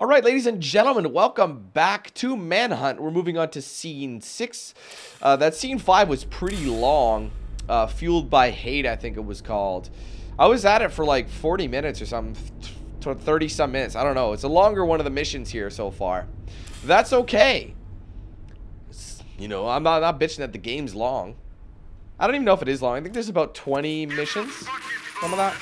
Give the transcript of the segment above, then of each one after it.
All right, ladies and gentlemen, welcome back to Manhunt. We're moving on to scene six. Uh, that scene five was pretty long. Uh, Fueled by Hate, I think it was called. I was at it for like 40 minutes or something, 30 some minutes. I don't know. It's a longer one of the missions here so far. That's okay. It's, you know, I'm not, not bitching that the game's long. I don't even know if it is long. I think there's about 20 missions. Some of that.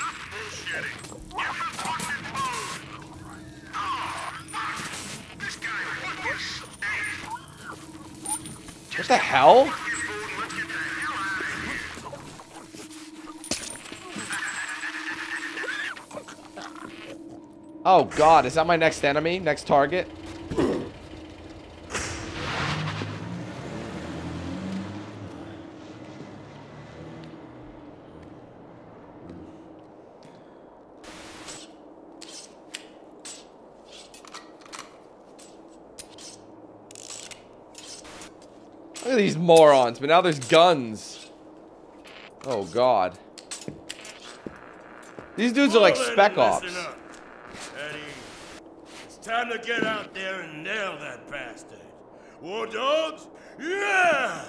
What the hell? Oh god, is that my next enemy? Next target? Look at these morons, but now there's guns. Oh god. These dudes are like spec ops. Eddie, it's time to get out there and nail that bastard. War dogs? Yeah!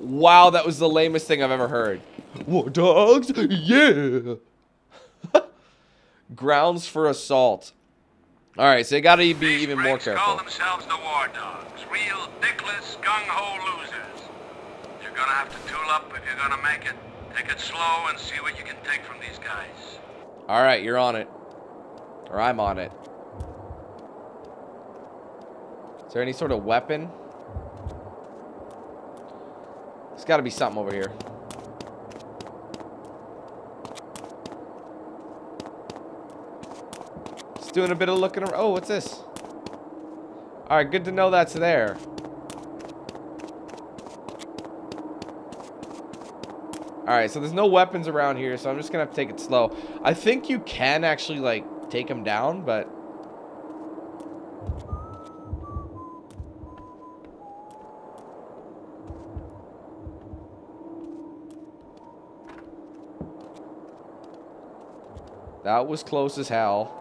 Wow, that was the lamest thing I've ever heard. War dogs? Yeah! Grounds for assault. Alright, so they gotta be These even more pricks call careful. themselves the War Dogs. Real dickless, gung-ho losers. You're gonna have to tool up if you're gonna make it. Take it slow and see what you can take from these guys. Alright, you're on it. Or I'm on it. Is there any sort of weapon? There's gotta be something over here. Just doing a bit of looking around. Oh, what's this? Alright, good to know that's there. Alright, so there's no weapons around here, so I'm just gonna have to take it slow. I think you can actually, like, take him down, but... That was close as hell.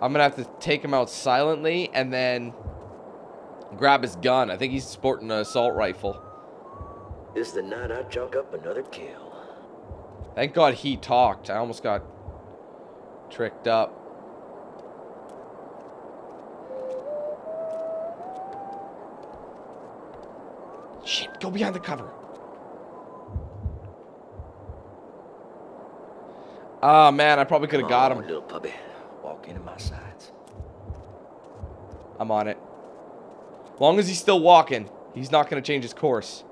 I'm gonna have to take him out silently and then grab his gun. I think he's sporting an assault rifle. This is the night I chalk up another kill. Thank God he talked. I almost got tricked up. Shit, go behind the cover. Ah, man, I probably could have got him. little puppy. Walk into my sides. I'm on it. long as he's still walking, he's not going to change his course.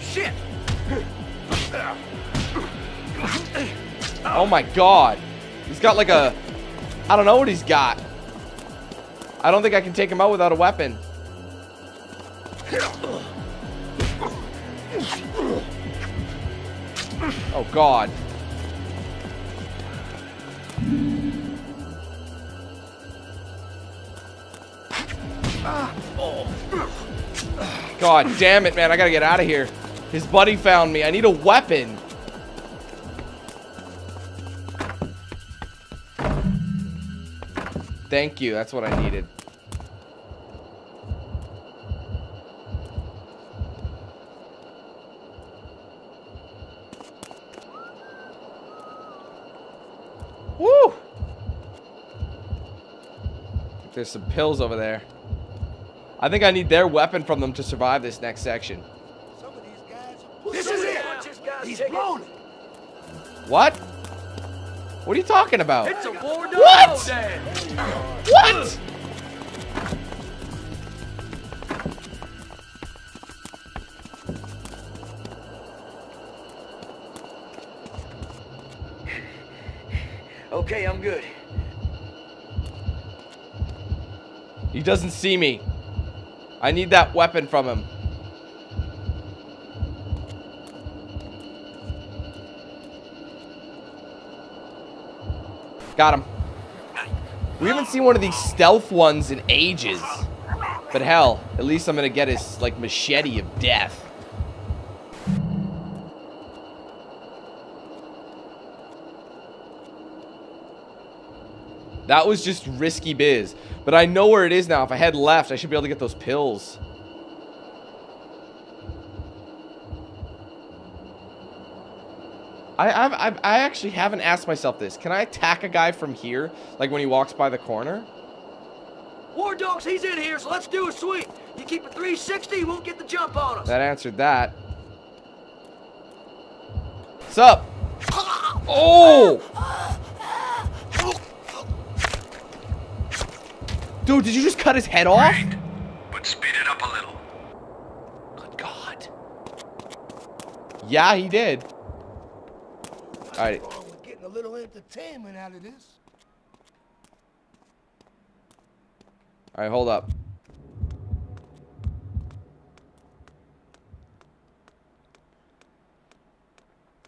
Shit! Oh my god. He's got like a... I don't know what he's got. I don't think I can take him out without a weapon. Oh god. God damn it, man. I gotta get out of here. His buddy found me. I need a weapon. Thank you. That's what I needed. Woo! There's some pills over there. I think I need their weapon from them to survive this next section. He's blown! What? What are you talking about? It's a war What? What? Okay, I'm good. He doesn't see me. I need that weapon from him. Got him. We haven't seen one of these stealth ones in ages. But hell, at least I'm gonna get his, like, machete of death. That was just risky biz. But I know where it is now. If I head left, I should be able to get those pills. I, I've, I actually haven't asked myself this. Can I attack a guy from here? Like when he walks by the corner? War Dogs, he's in here, so let's do a sweep. You keep a 360, he won't get the jump on us. That answered that. What's up? Oh! Dude, did you just cut his head off? Great. But speed it up a little. Good God. Yeah, he did. Wrong with getting a little entertainment out of this. Alright, hold up.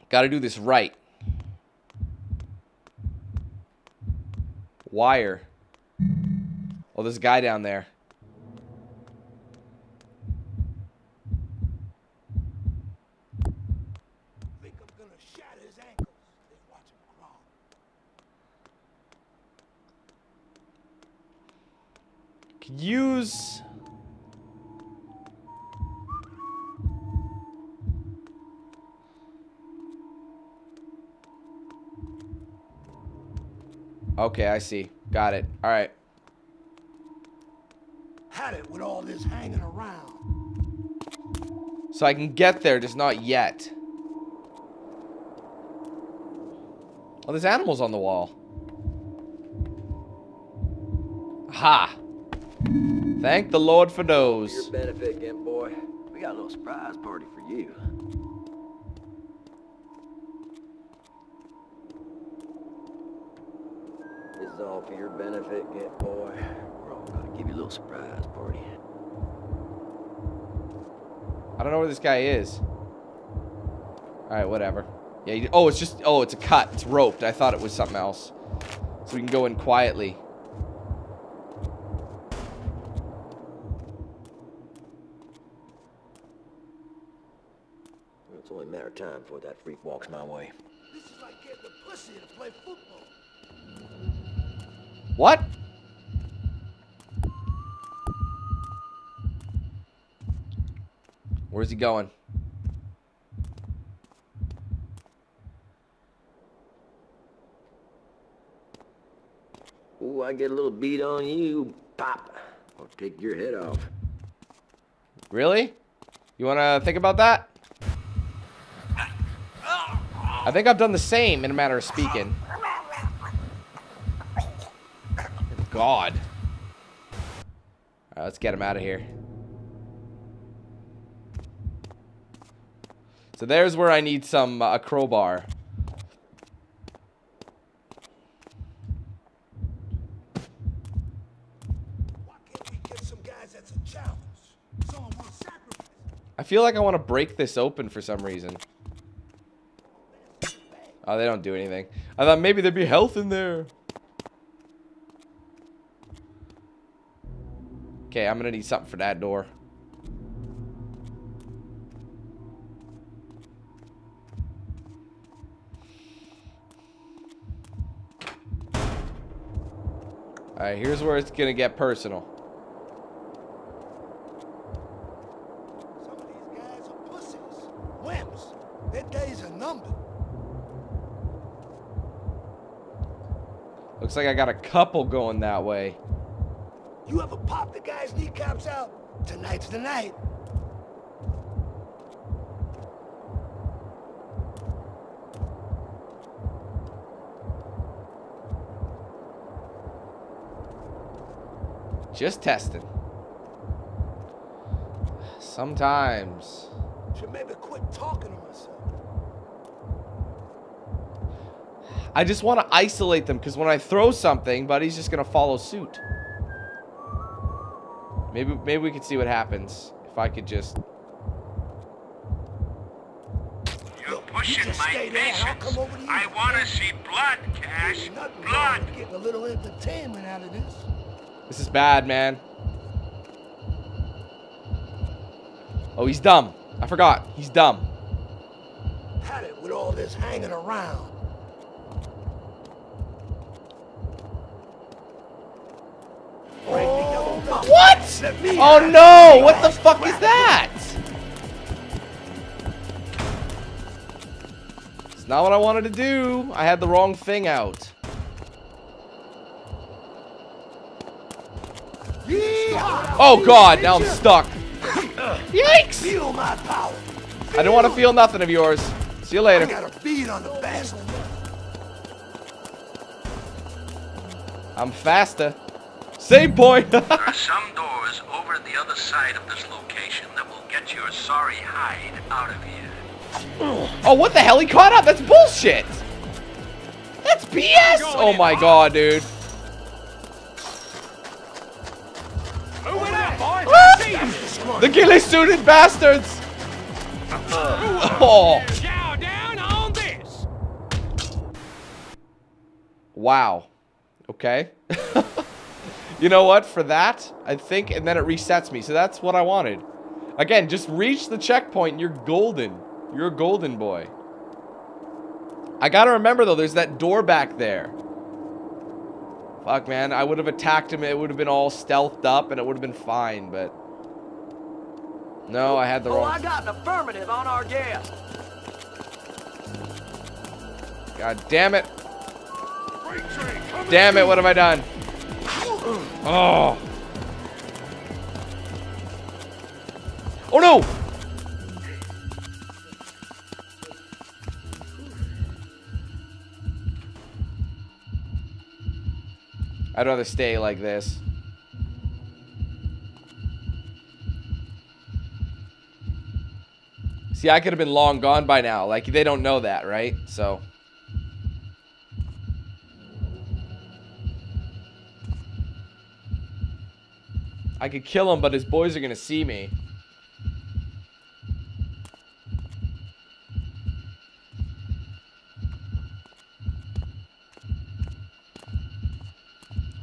Gotta do this right. Wire. Oh, there's a guy down there. Think I'm gonna shatter his ankles. Just watch him crawl. Could use... Okay, I see. Got it. All right. Had it with all this hanging around. So I can get there, just not yet. Oh, there's animals on the wall. Ha! Thank the Lord for those. For your benefit, Gimp boy. We got a little surprise party for you. This is all for your benefit, Gimp boy. We're all gonna give you a little surprise party. I don't know where this guy is. Alright, whatever. Yeah, you- oh, it's just, oh, it's a cut. It's roped. I thought it was something else. So we can go in quietly. It's only a matter of time before that freak walks my way. This is like getting a pussy to play football. What? Where's he going? Ooh, I get a little beat on you, pop. I'll take your head off. Really? You want to think about that? I think I've done the same in a matter of speaking. God. Let's get him out of here. So there's where I need some, uh, a crowbar. I feel like I want to break this open for some reason. Oh, they don't do anything. I thought maybe there'd be health in there. Okay, I'm gonna need something for that door. Alright, here's where it's gonna get personal. Some of these guys are pussies. Wimps. Their days are numbered. Looks like I got a couple going that way. You ever pop the guy's kneecaps out? Tonight's the night. Just testing. Sometimes. Should maybe quit talking to myself. I just want to isolate them because when I throw something, Buddy's just going to follow suit. Maybe maybe we could see what happens if I could just... You're Look, you pushing my stay I'll patience. come over to you. I want to see blood, Cash. Ain't nothing Blood. getting a little entertainment out of this. This is bad, man. Oh, he's dumb. I forgot. He's dumb. Had it with all this hanging around. What? Oh no! What the fuck is that? It's not what I wanted to do. I had the wrong thing out. Oh god, now I'm stuck. Yikes! Feel my power. I don't want to feel nothing of yours. See you later. got a beat on the bastard. I'm faster. Same point. There are some doors over the other side of this location that will get your sorry hide out of here. oh, what the hell? He caught up. That's bullshit. That's BS. Oh my god, dude. Ah! The ghillie suited bastards. Oh. Chow on this. Wow. Okay. you know what? For that, I think, and then it resets me. So that's what I wanted. Again, just reach the checkpoint and you're golden. You're a golden boy. I gotta remember, though, there's that door back there. Fuck, man. I would have attacked him. It would have been all stealthed up and it would have been fine, but... No, I had the Oh, wrong... I got an affirmative on our gas. God damn it. Damn it, what have I done? Oh. Oh no! I'd rather stay like this. See, I could have been long gone by now. Like, they don't know that, right? So... I could kill him, but his boys are gonna see me.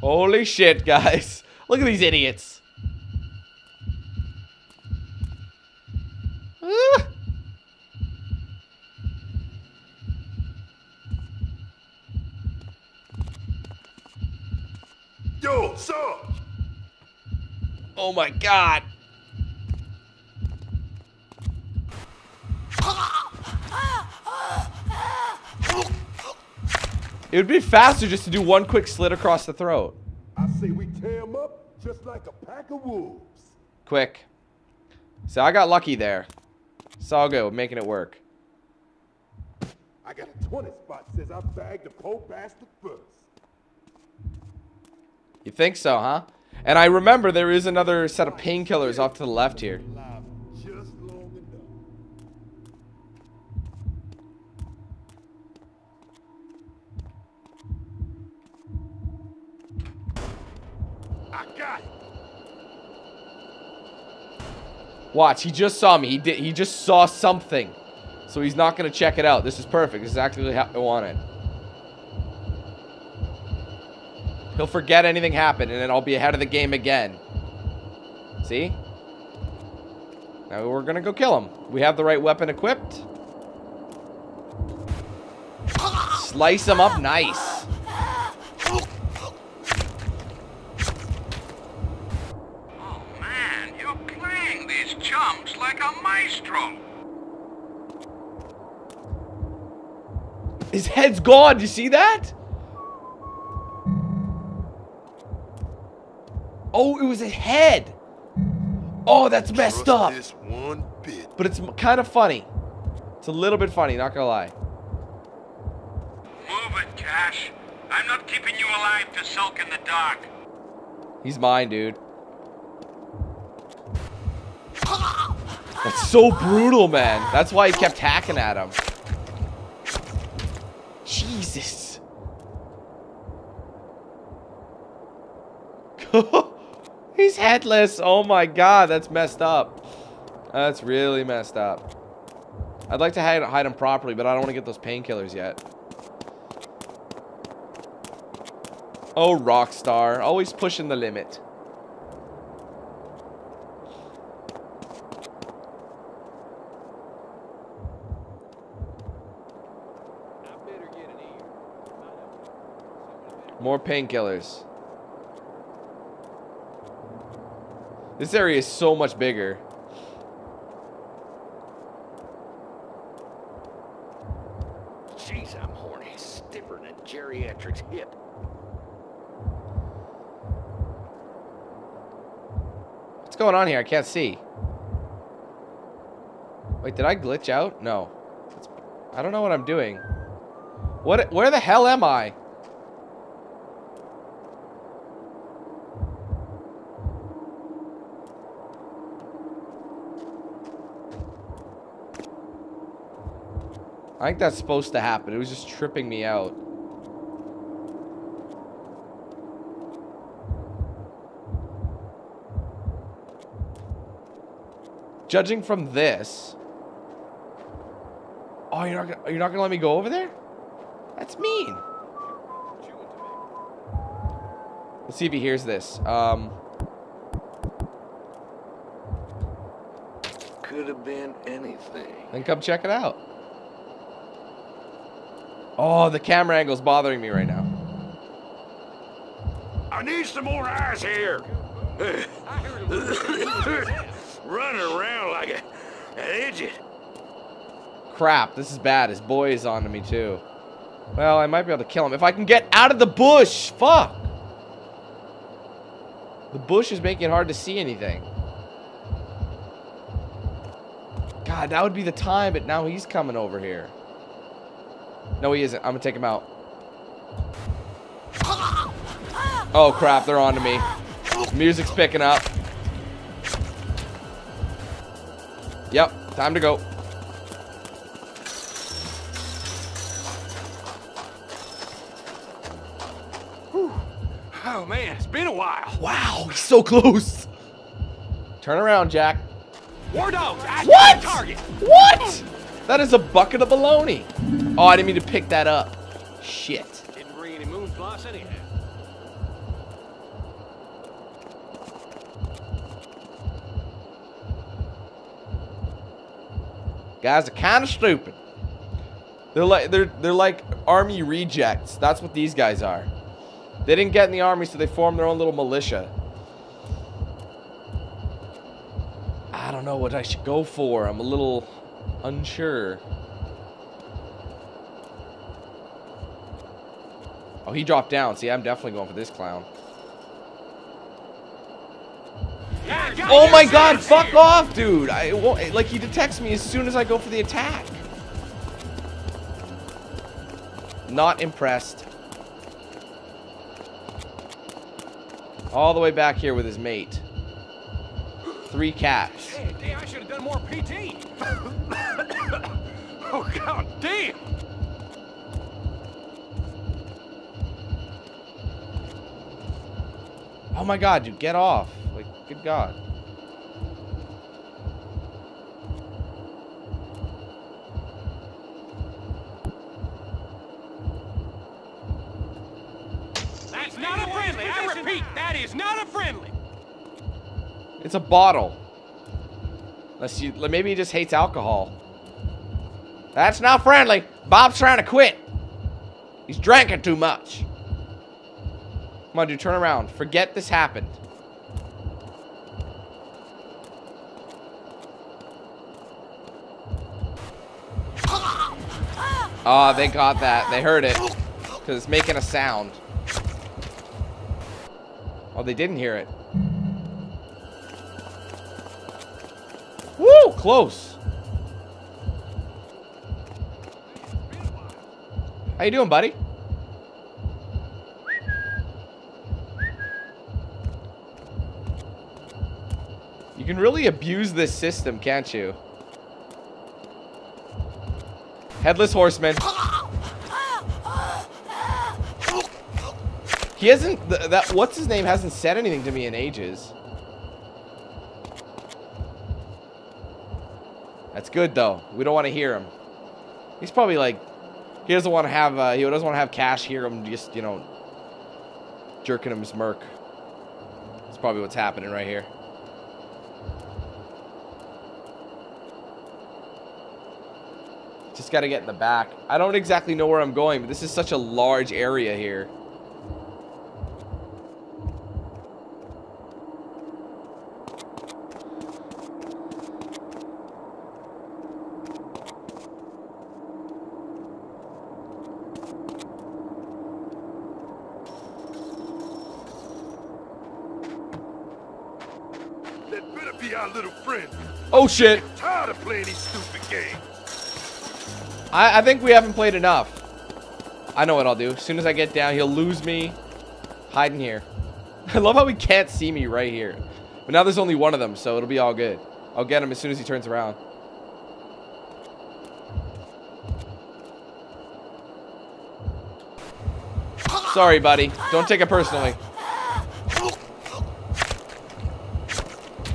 Holy shit, guys. Look at these idiots. Yo, sir. Oh my god. It would be faster just to do one quick slit across the throat. I say we tear him up just like a pack of wolves. Quick. So I got lucky there. It's all good. We're making it work. I got a 20 spot says I bagged the poor bastard first. You think so, huh? And I remember there is another set of painkillers off to the left here. Watch, he just saw me. He did. He just saw something. So he's not going to check it out. This is perfect. This is exactly how I want it. He'll forget anything happened, and then I'll be ahead of the game again. See? Now we're going to go kill him. We have the right weapon equipped. Slice him up nice. Oh man, you're playing these chumps like a maestro. His head's gone. You see that? Oh, it was his head. Oh, that's messed Trust up. This one bit. But it's kind of funny. It's a little bit funny, not gonna lie. Move it, Cash. I'm not keeping you alive to sulk in the dark. He's mine, dude. That's so brutal, man. That's why he kept hacking at him. Jesus. He's headless. Oh my god, that's messed up. That's really messed up. I'd like to hide, hide him properly, but I don't want to get those painkillers yet. Oh, Rockstar. Always pushing the limit. More painkillers. This area is so much bigger. Jeez, I'm horny. Stiffer than a geriatric's hip. What's going on here? I can't see. Wait, did I glitch out? No. I don't know what I'm doing. What? Where the hell am I? I think that's supposed to happen. It was just tripping me out. Judging from this. Oh, you're not gonna, you're not gonna let me go over there? That's mean. Let's see if he hears this. Um, Could have been anything. then come check it out. Oh, the camera angle's bothering me right now. I need some more eyes here. Running around like a, an idiot. Crap, this is bad. His boy is onto me too. Well, I might be able to kill him if I can get out of the bush. Fuck. The bush is making it hard to see anything. God, that would be the time, but now he's coming over here. No, he isn't. I'm gonna take him out. Oh crap, they're on to me. Music's picking up. Yep, time to go. Oh man, it's been a while. Wow, he's so close. Turn around, Jack. War dogs, What? target. What? That is a bucket of baloney. Oh, I didn't mean to pick that up. Shit. Didn't bring any moon floss anyhow. Guys are kind of stupid. They're like they're they're like army rejects. That's what these guys are. They didn't get in the army, so they formed their own little militia. I don't know what I should go for. I'm a little unsure. Oh, he dropped down. See, I'm definitely going for this clown. Yeah, Oh my god, fuck off, dude. I won't, like he detects me as soon as I go for the attack. Not impressed. All the way back here with his mate. Three cats. Hey, I should have done more PT. oh god damn. Oh my god, dude, get off. Like, good god. That's not a friendly. I repeat, that is not a friendly. It's a bottle. Unless you, maybe he just hates alcohol. That's not friendly. Bob's trying to quit. He's drinking too much. Come on, dude, turn around. Forget this happened. Oh, they got that. They heard it. Because it's making a sound. Oh, they didn't hear it. Woo! Close. How you doing, buddy? Can really abuse this system, can't you? Headless Horseman. He hasn't, th that, what's his name hasn't said anything to me in ages. That's good though. We don't want to hear him. He's probably like, he doesn't want to have, uh, he doesn't want to have Cash hear him just, you know, jerking him his merc. That's probably what's happening right here. just got to get in the back. I don't exactly know where I'm going, but this is such a large area here. Oh shit. Tired of playing these stupid games. I, I think we haven't played enough. I know what I'll do. As soon as I get down, he'll lose me. Hide in here. I love how he can't see me right here. But now there's only one of them, so it'll be all good. I'll get him as soon as he turns around. Sorry, buddy. Don't take it personally.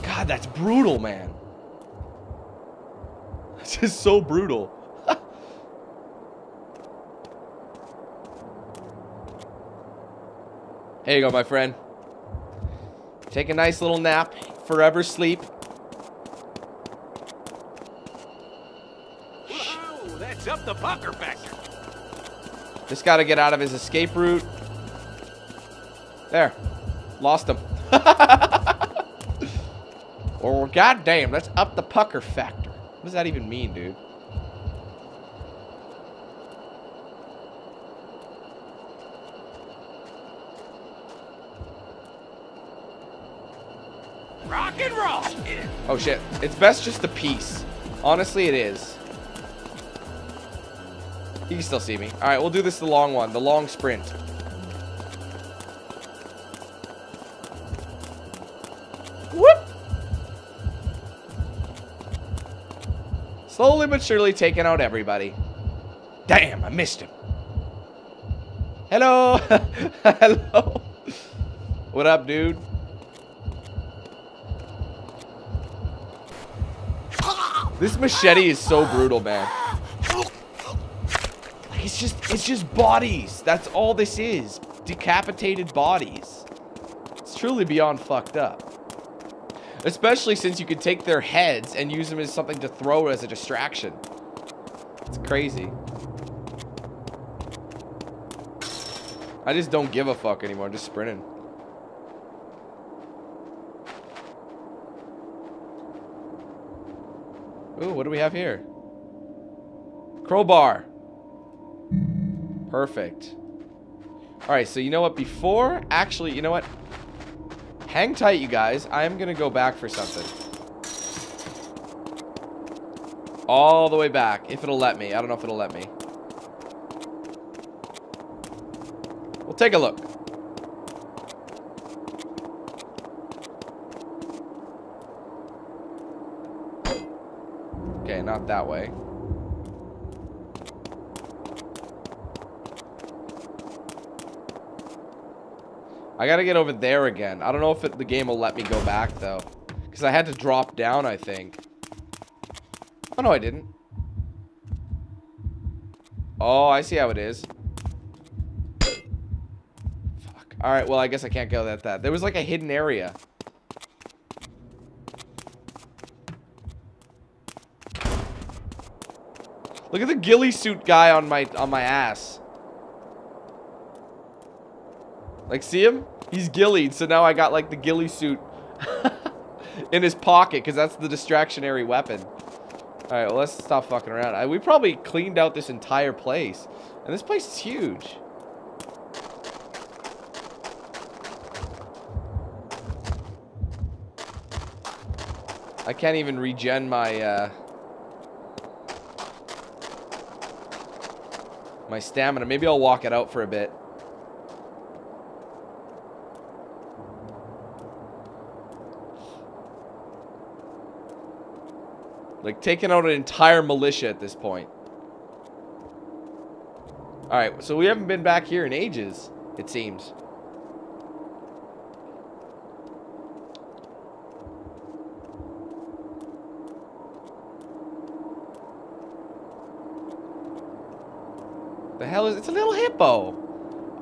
God, that's brutal, man. It's just so brutal. Here you go, my friend. Take a nice little nap. Forever sleep. Whoa, that's up the pucker factor. Just got to get out of his escape route. There. Lost him. or goddamn, let's up the pucker factor. What does that even mean, dude? Oh shit. It's best just a piece. Honestly, it is. He can still see me. Alright, we'll do this the long one. The long sprint. Whoop! Slowly but surely taking out everybody. Damn, I missed him. Hello! Hello! What up, dude? This machete is so brutal, man. It's just, it's just bodies. That's all this is. Decapitated bodies. It's truly beyond fucked up. Especially since you could take their heads and use them as something to throw as a distraction. It's crazy. I just don't give a fuck anymore. I'm just sprinting. Ooh, what do we have here? Crowbar. Perfect. Alright, so you know what? Before, actually, you know what? Hang tight, you guys. I am going to go back for something. All the way back, if it'll let me. I don't know if it'll let me. We'll take a look. Okay, not that way. I gotta get over there again. I don't know if it, the game will let me go back, though. Because I had to drop down, I think. Oh, no, I didn't. Oh, I see how it is. Fuck. Alright, well, I guess I can't go that that. There was like a hidden area. Look at the ghillie suit guy on my on my ass. Like, see him? He's ghillied, so now I got like the ghillie suit in his pocket because that's the distractionary weapon. All right, well, let's stop fucking around. I, we probably cleaned out this entire place, and this place is huge. I can't even regen my uh, my stamina. Maybe I'll walk it out for a bit. Like, taking out an entire militia at this point. Alright, so we haven't been back here in ages, it seems. Hell is... It's a little hippo.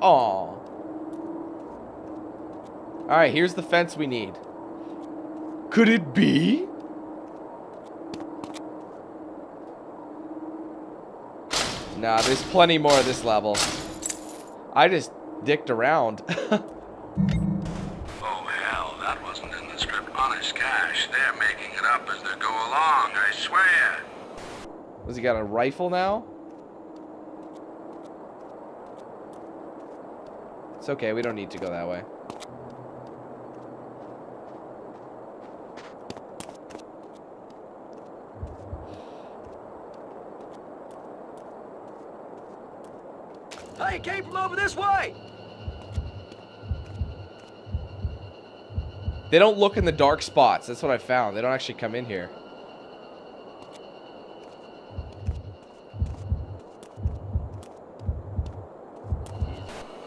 Aw. Alright, here's the fence we need. Could it be? Nah, there's plenty more of this level. I just dicked around. Oh, hell, that wasn't in the script. Honest cash. They're making it up as they go along, I swear. Was he got a rifle now? It's okay, we don't need to go that way. Hey, it came from over this way! They don't look in the dark spots. That's what I found. They don't actually come in here.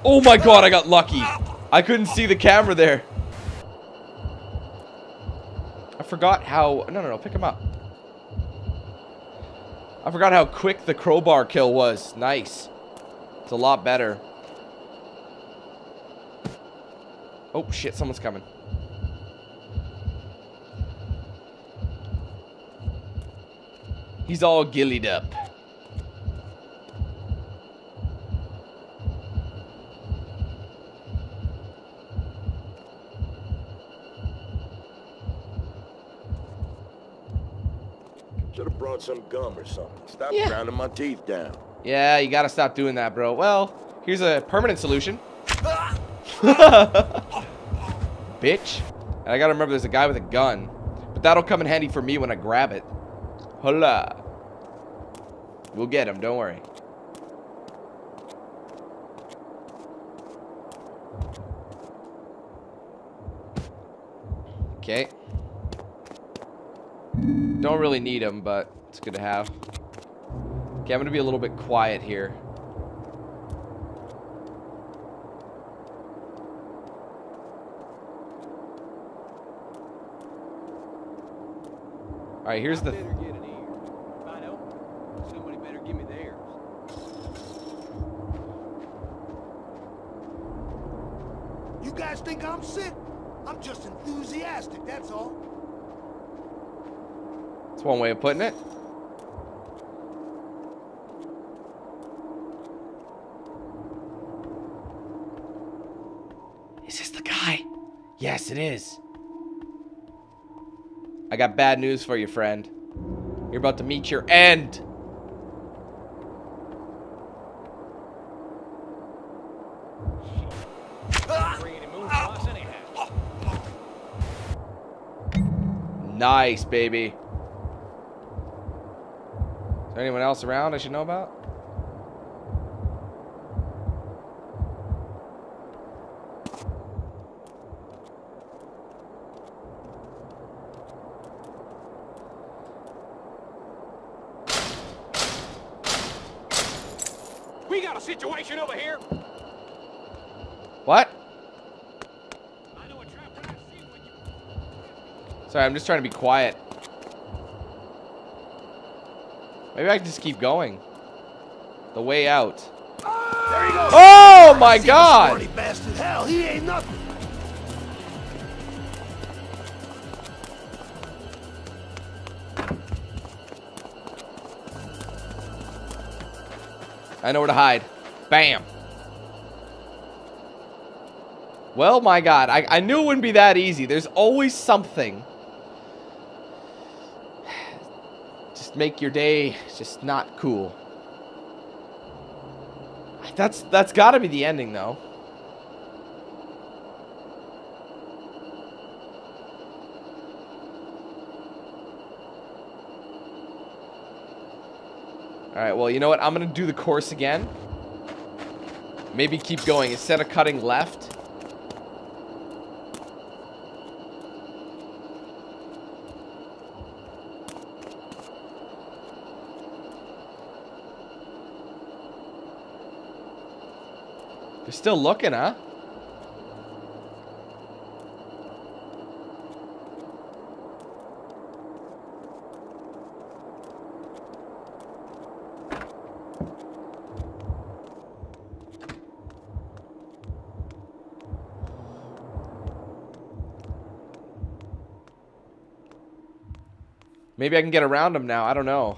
Oh my god, I got lucky. I couldn't see the camera there. I forgot how... No, no, no. Pick him up. I forgot how quick the crowbar kill was. Nice. It's a lot better. Oh, shit. Someone's coming. He's all ghillied up. Should have brought some gum or something. Stop Yeah. grinding my teeth down. Yeah, you gotta stop doing that, bro. Well, here's a permanent solution. Bitch. And I gotta remember there's a guy with a gun. But that'll come in handy for me when I grab it. Hola. We'll get him, don't worry. Okay. Don't really need him, but it's good to have. Okay, I'm gonna be a little bit quiet here. All right, here's the. better get an ear. If I don't, somebody better give me theirs. You guys think I'm sick? I'm just enthusiastic, that's all. That's one way of putting it. Is this the guy? Yes, it is. I got bad news for you, friend. You're about to meet your end. Nice, baby. Is there anyone else around I should know about? We got a situation over here. What? I know a trap when I see one. You Sorry, I'm just trying to be quiet. Maybe I can just keep going. The way out. There he goes. Oh my god! Bastard. Hell, he ain't nothing. I know where to hide. Bam. Well, my god. I, I knew it wouldn't be that easy. There's always something. Just make your day just not cool. That's that's got to be the ending, though. Alright, well, you know what? I'm going to do the course again. Maybe keep going. Instead of cutting left. They're still looking, huh? Maybe I can get around them now. I don't know.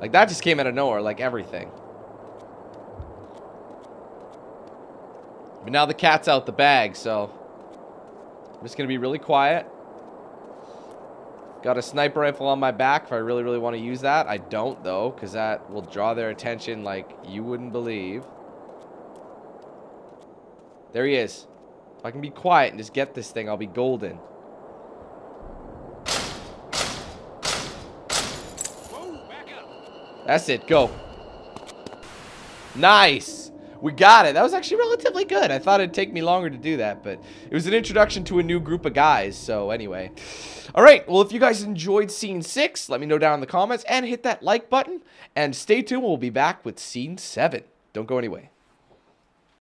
Like, that just came out of nowhere, like everything. But now the cat's out the bag, so... I'm just gonna be really quiet. Got a sniper rifle on my back if I really, really want to use that. I don't, though, because that will draw their attention like you wouldn't believe. There he is. If I can be quiet and just get this thing, I'll be golden. Whoa, back up. That's it. Go. Nice. We got it. That was actually relatively good. I thought it'd take me longer to do that, but it was an introduction to a new group of guys. So anyway. All right. Well, if you guys enjoyed scene six, let me know down in the comments and hit that like button. And stay tuned. We'll be back with scene seven. Don't go anyway.